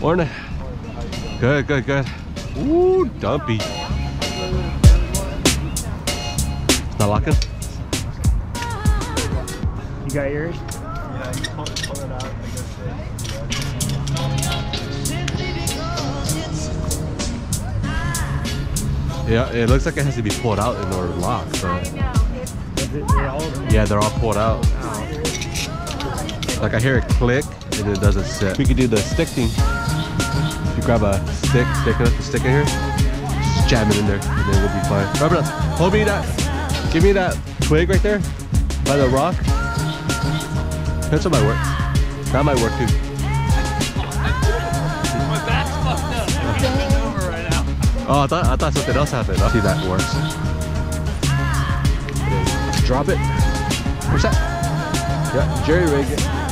Morning. Good, good, good. Ooh, dumpy. It's not locking? You got yours? Yeah, you pull, pull it out. I guess. Yeah, it looks like it has to be pulled out in order to lock, but it, they're all of them? yeah, they're all pulled out. Oh, like I hear it click and it doesn't sit. We could do the stick thing. You grab a stick, stick it, stick in here, just jam it in there and then we'll be fine. Grab it up. hold me that, give me that twig right there by the rock. That's what might work. That might work too. My back's fucked up. Getting over right now. Oh, I thought I thought something else happened. I'll see if that works. Drop it. Where's that? Yeah, jerry rig it.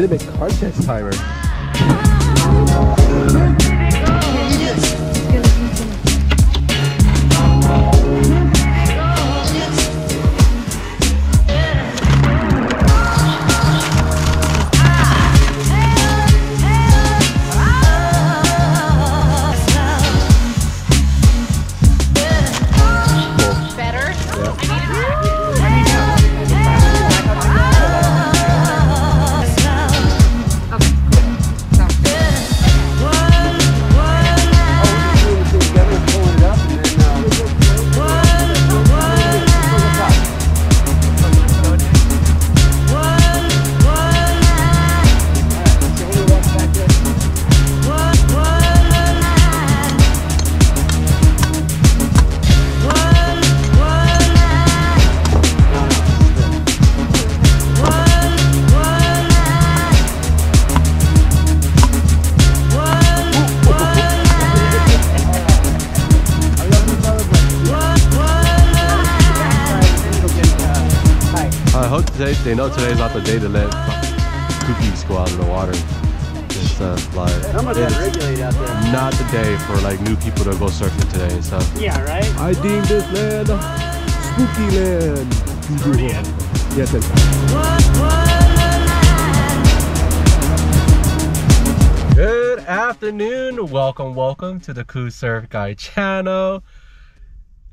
Legitimate contest timer. I hope today they know today's not the day to let cookies go out in the water and stuff. Like How much it that is out there? not the day for like new people to go surfing today and stuff. Yeah, right? I deem this land spooky land. Yes, yes. Good afternoon. Welcome, welcome to the Kou Surf Guy channel.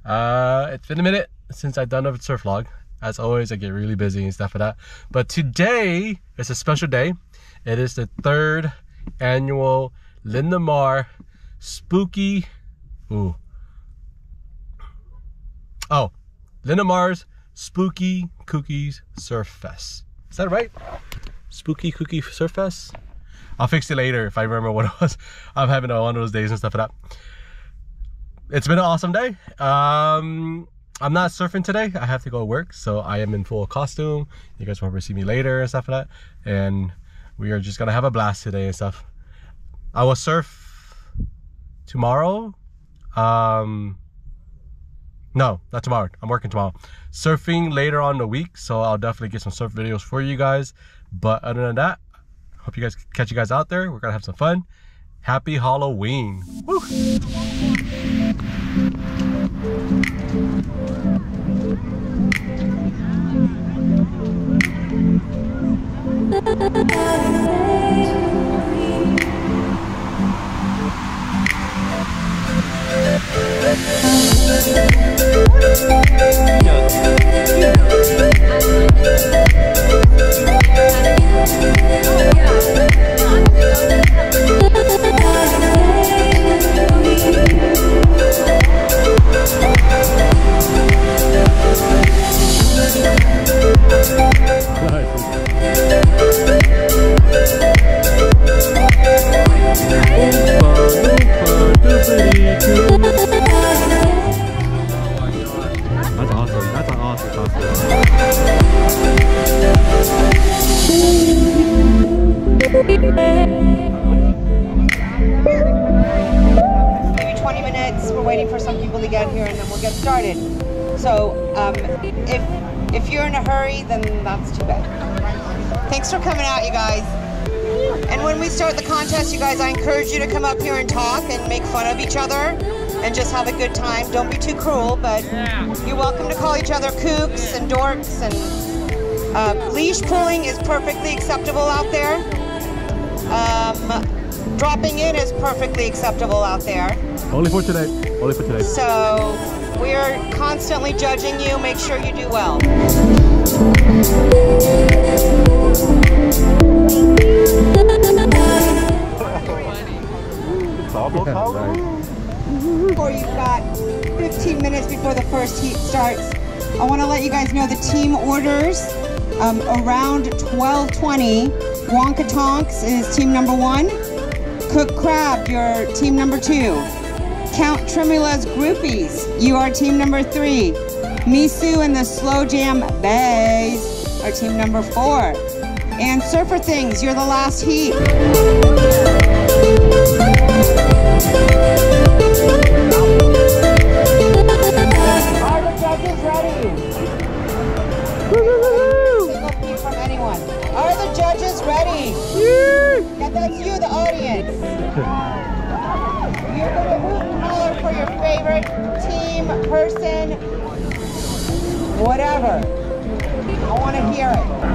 Uh, it's been a minute since I've done a surf vlog. As always, I get really busy and stuff like that. But today is a special day. It is the third annual Linda Mar Spooky. Ooh. Oh, Linda Mars Spooky Cookies Surf Fest. Is that right? Spooky Cookie Surf Fest? I'll fix it later if I remember what it was. I'm having one of those days and stuff like that. It's been an awesome day. Um, I'm not surfing today. I have to go to work, so I am in full costume. You guys will probably see me later and stuff like that. And we are just gonna have a blast today and stuff. I will surf tomorrow. Um, no, not tomorrow. I'm working tomorrow. Surfing later on the week, so I'll definitely get some surf videos for you guys. But other than that, hope you guys catch you guys out there. We're gonna have some fun. Happy Halloween. Woo! Maybe 20 minutes. We're waiting for some people to get here, and then we'll get started. So um, if if you're in a hurry, then that's too bad. Thanks for coming out, you guys. And when we start the contest, you guys, I encourage you to come up here and talk and make fun of each other and just have a good time. Don't be too cruel, but you're welcome to call each other kooks and dorks. And uh, leash pulling is perfectly acceptable out there. Um, dropping in is perfectly acceptable out there. Only for today. Only for today. So we are constantly judging you. Make sure you do well. Or you've got 15 minutes before the first heat starts. I want to let you guys know the team orders um, around 12:20. Wonka Tonks is team number one. Cook Crab, your team number two. Count Tremula's Groupies, you are team number three. Misu and the Slow Jam Bays are team number four. And Surfer Things, you're the last heat. You're gonna hoot and holler for your favorite team, person, whatever. I want to hear it.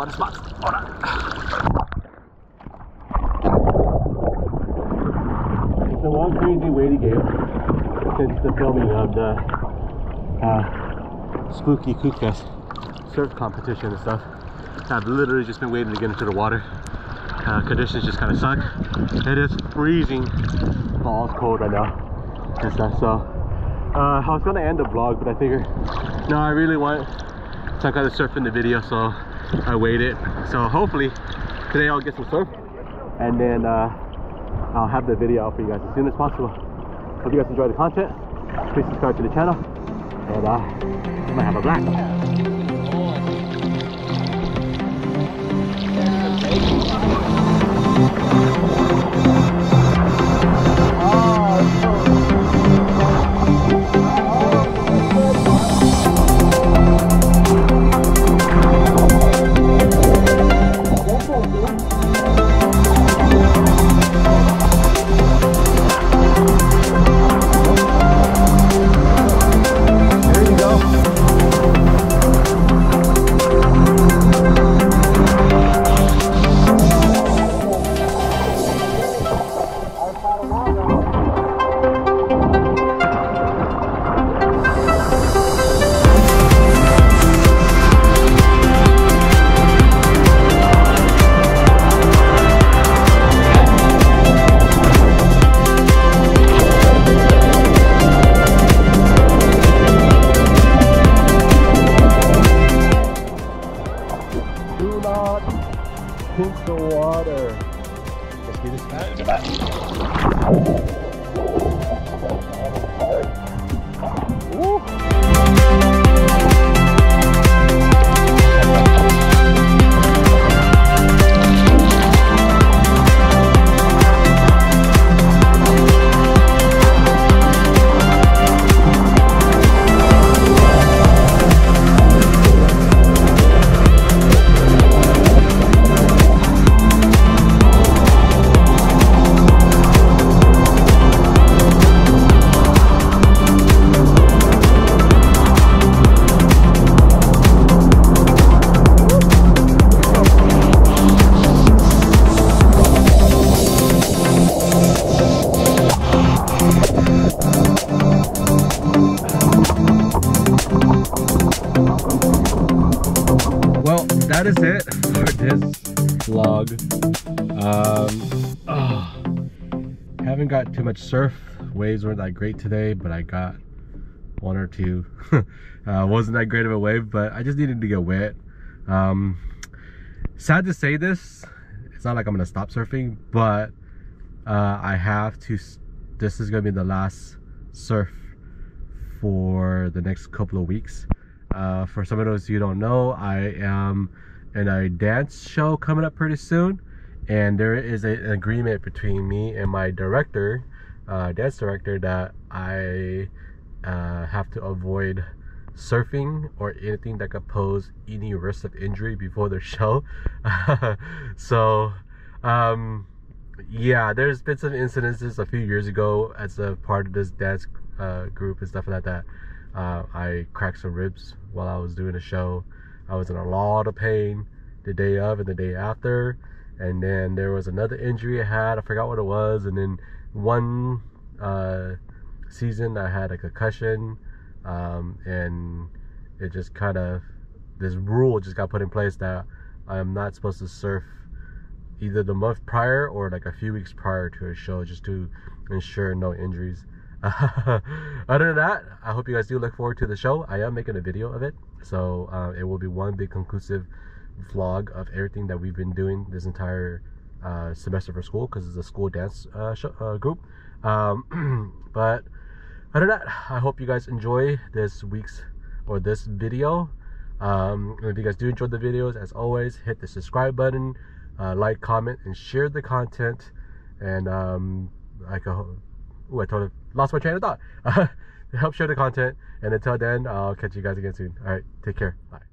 Stupid water spots. Hold on. It's a long, crazy waiting game since the filming of the uh, Spooky Kook surf competition and stuff. I've literally just been waiting to get into the water. Uh, conditions just kind of suck. It is freezing, balls cold right now and stuff. So uh, I was gonna end the vlog, but I figured no, I really want some kind of surf in the video, so I waited. So hopefully today I'll get some surf, and then uh, I'll have the video out for you guys as soon as possible. Hope you guys enjoy the content. Please subscribe to the channel, and uh, we might have a blast. Vlog. Um, oh, haven't got too much surf. Waves weren't that great today, but I got one or two. uh, wasn't that great of a wave, but I just needed to get wet. Um, sad to say this, it's not like I'm gonna stop surfing, but uh, I have to. This is gonna be the last surf for the next couple of weeks. Uh, for some of those you don't know, I am in a dance show coming up pretty soon, and there is a, an agreement between me and my director, uh, dance director, that I uh, have to avoid surfing or anything that could pose any risk of injury before the show. so, um, yeah, there's been some incidences a few years ago as a part of this dance uh, group and stuff like that. Uh, I cracked some ribs while I was doing a show. I was in a lot of pain the day of and the day after. And then there was another injury I had. I forgot what it was. And then one uh, season I had a concussion. Um, and it just kind of, this rule just got put in place that I am not supposed to surf either the month prior or like a few weeks prior to a show just to ensure no injuries. Other than that, I hope you guys do look forward to the show. I am making a video of it, so uh, it will be one big conclusive vlog of everything that we've been doing this entire uh, semester for school because it's a school dance uh, uh, group. Um, but other than that, I hope you guys enjoy this week's or this video. Um, if you guys do enjoy the videos, as always, hit the subscribe button, uh, like, comment, and share the content. And um, like a, ooh, I totally lost my train of thought. Help share the content. And until then, I'll catch you guys again soon. All right, take care. Bye.